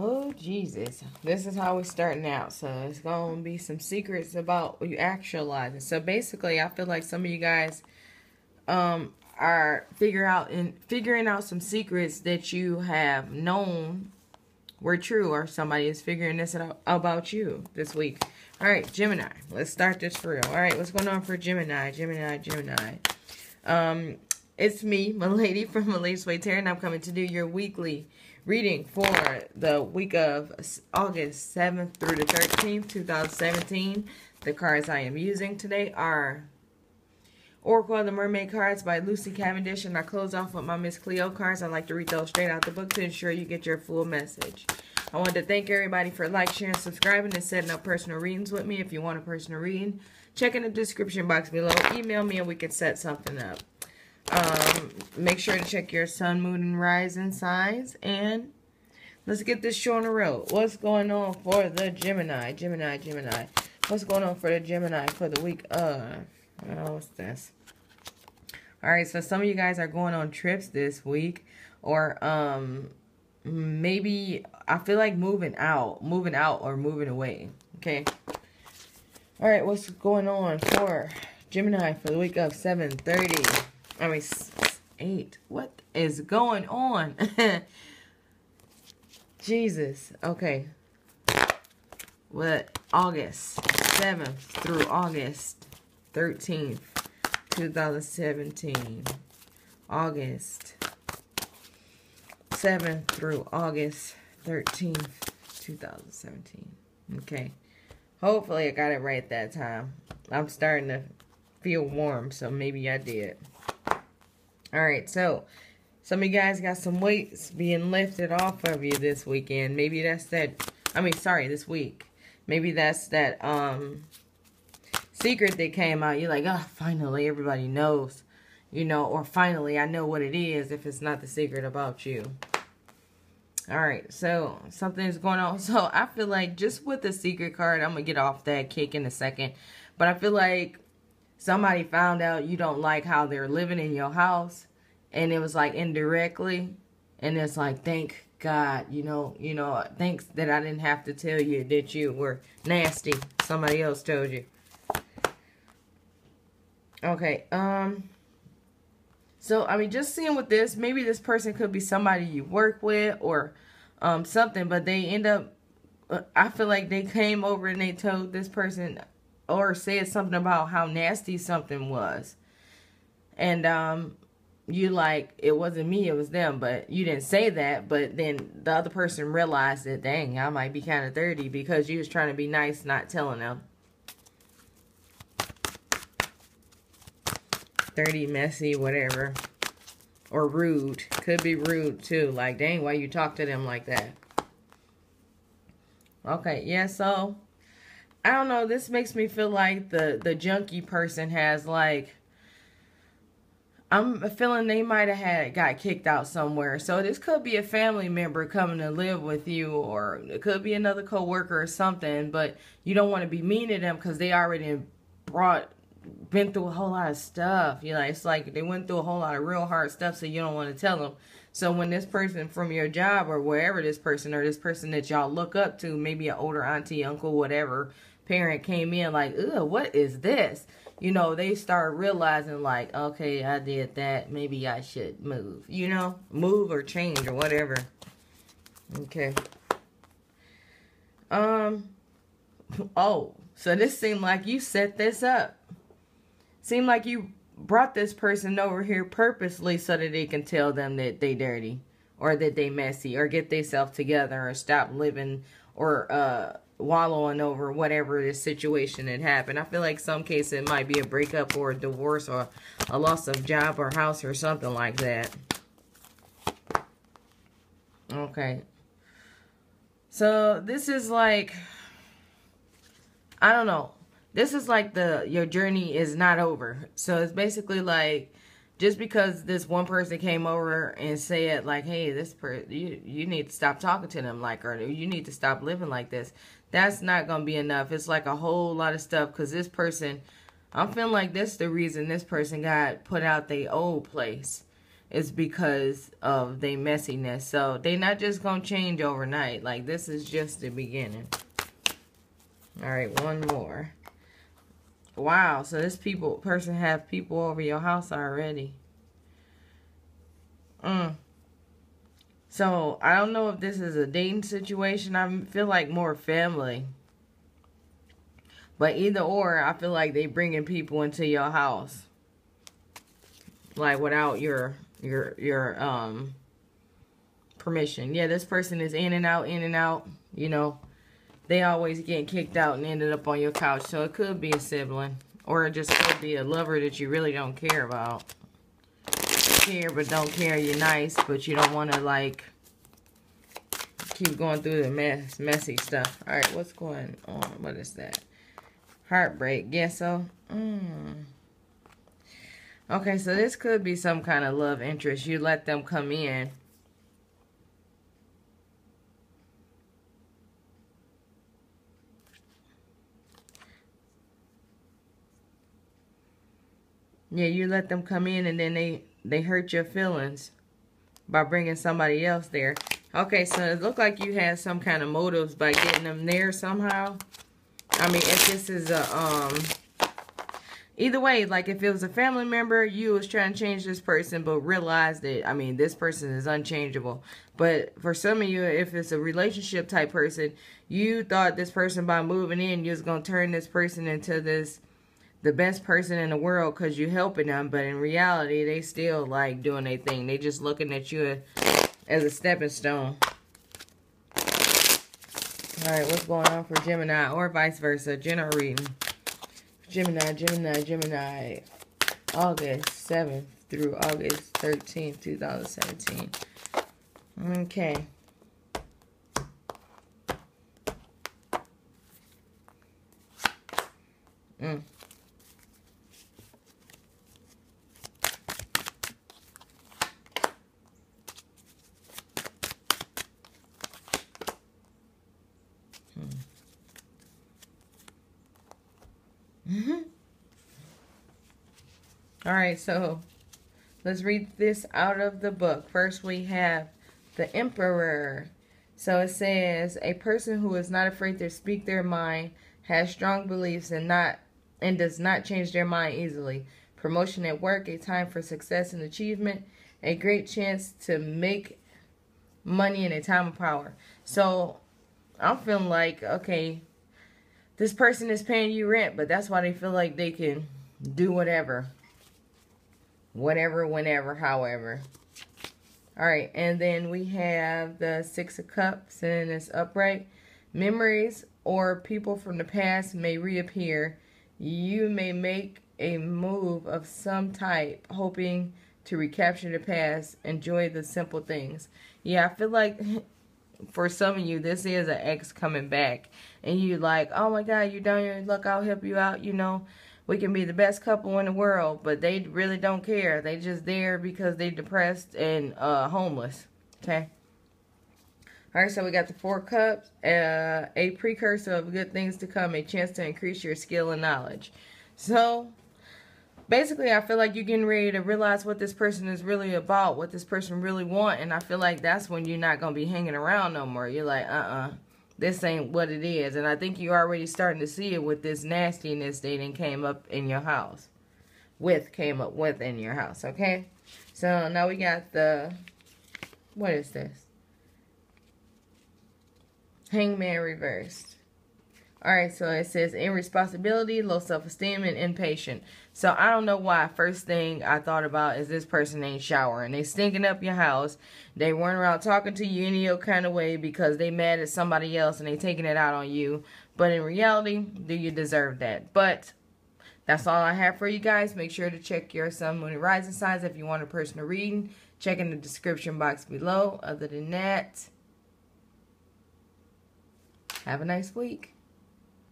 Oh, Jesus. This is how we're starting out. So it's going to be some secrets about you actualizing. So basically, I feel like some of you guys um, are figure out in figuring out some secrets that you have known were true or somebody is figuring this out about you this week. All right, Gemini. Let's start this for real. All right, what's going on for Gemini? Gemini, Gemini. Um, it's me, Malady from Malady's Way Tarot, and I'm coming to do your weekly reading for the week of August 7th through the 13th, 2017. The cards I am using today are Oracle of the Mermaid cards by Lucy Cavendish, and I close off with my Miss Cleo cards. I like to read those straight out the book to ensure you get your full message. I want to thank everybody for like, sharing, subscribing, and setting up personal readings with me. If you want a personal reading, check in the description box below. Email me and we can set something up. Um, make sure to check your sun, moon, and rising signs. And let's get this show on the road. What's going on for the Gemini? Gemini, Gemini. What's going on for the Gemini for the week of... Oh, what's this? Alright, so some of you guys are going on trips this week. Or, um, maybe... I feel like moving out. Moving out or moving away. Okay? Alright, what's going on for Gemini for the week of 730? I mean, eight. What is going on? Jesus. Okay. What? August 7th through August 13th, 2017. August 7th through August 13th, 2017. Okay. Hopefully I got it right that time. I'm starting to feel warm, so maybe I did. Alright, so some of you guys got some weights being lifted off of you this weekend. Maybe that's that, I mean, sorry, this week. Maybe that's that um secret that came out. You're like, oh, finally everybody knows, you know, or finally I know what it is if it's not the secret about you. Alright, so something's going on. So I feel like just with the secret card, I'm going to get off that kick in a second. But I feel like somebody found out you don't like how they're living in your house and it was like indirectly and it's like thank god you know you know thanks that i didn't have to tell you that you were nasty. Somebody else told you. Okay um so i mean just seeing with this maybe this person could be somebody you work with or um something but they end up uh, i feel like they came over and they told this person or said something about how nasty something was. And um you like it wasn't me, it was them, but you didn't say that, but then the other person realized that dang, I might be kind of dirty because you was trying to be nice not telling them. Dirty, messy, whatever. Or rude. Could be rude too. Like, dang, why you talk to them like that? Okay, yeah, so I don't know. This makes me feel like the the junkie person has like. I'm feeling they might have had got kicked out somewhere. So this could be a family member coming to live with you, or it could be another coworker or something. But you don't want to be mean to them because they already brought been through a whole lot of stuff. You know, it's like they went through a whole lot of real hard stuff, so you don't want to tell them. So when this person from your job or wherever this person or this person that y'all look up to, maybe an older auntie, uncle, whatever, parent came in like, ugh, what is this? You know, they start realizing like, okay, I did that. Maybe I should move. You know, move or change or whatever. Okay. Um. Oh, so this seemed like you set this up. Seemed like you brought this person over here purposely so that they can tell them that they dirty or that they messy or get themselves together or stop living or uh wallowing over whatever this situation had happened. I feel like some cases it might be a breakup or a divorce or a loss of job or house or something like that. Okay. So this is like, I don't know. This is like the, your journey is not over. So it's basically like, just because this one person came over and said like, hey, this person you you need to stop talking to them like, or you need to stop living like this that's not going to be enough. It's like a whole lot of stuff because this person, I'm feeling like this the reason this person got put out the old place. it's because of their messiness. So they not just gonna change overnight. Like this is just the beginning. All right, one more. Wow, so this people person have people over your house already. Mm. So I don't know if this is a dating situation. I feel like more family. But either or, I feel like they bringing people into your house, like without your your your um permission. Yeah, this person is in and out, in and out. You know, they always getting kicked out and ended up on your couch. So it could be a sibling, or it just could be a lover that you really don't care about. Care but don't care. You're nice, but you don't want to like keep going through the mess, messy stuff. All right, what's going on? What is that? Heartbreak. Guess so. Mm. Okay, so this could be some kind of love interest. You let them come in. Yeah, you let them come in and then they, they hurt your feelings by bringing somebody else there. Okay, so it looked like you had some kind of motives by getting them there somehow. I mean, if this is a, um, either way, like if it was a family member, you was trying to change this person, but realized that, I mean, this person is unchangeable. But for some of you, if it's a relationship type person, you thought this person by moving in, you was going to turn this person into this, the best person in the world because you're helping them. But in reality, they still like doing their thing. They just looking at you as a stepping stone. Alright, what's going on for Gemini or vice versa? General reading. Gemini, Gemini, Gemini. August 7th through August 13th, 2017. Okay. Mm. All right, so let's read this out of the book. First, we have the Emperor. So it says, a person who is not afraid to speak their mind, has strong beliefs, and not and does not change their mind easily. Promotion at work, a time for success and achievement, a great chance to make money in a time of power. So I'm feeling like, okay, this person is paying you rent, but that's why they feel like they can do whatever. Whatever, whenever, however. All right, and then we have the Six of Cups, and it's upright. Memories or people from the past may reappear. You may make a move of some type, hoping to recapture the past. Enjoy the simple things. Yeah, I feel like for some of you, this is an ex coming back. And you like, oh my God, you're down here, look, I'll help you out, you know. We can be the best couple in the world, but they really don't care. They just there because they're depressed and uh, homeless. Okay. All right, so we got the four cups, uh, a precursor of good things to come, a chance to increase your skill and knowledge. So, basically I feel like you're getting ready to realize what this person is really about, what this person really want, and I feel like that's when you're not gonna be hanging around no more. You're like, uh-uh, this ain't what it is, and I think you're already starting to see it with this nastiness that came up in your house, with came up with in your house. Okay, so now we got the what is this? Hangman reversed. All right, so it says irresponsibility, low self-esteem, and impatient. So I don't know why. First thing I thought about is this person ain't showering. They stinking up your house. They run around talking to you any old kind of way because they mad at somebody else and they taking it out on you. But in reality, do you deserve that? But that's all I have for you guys. Make sure to check your Sun, Moon, and Rising signs if you want a personal reading. Check in the description box below. Other than that, have a nice week.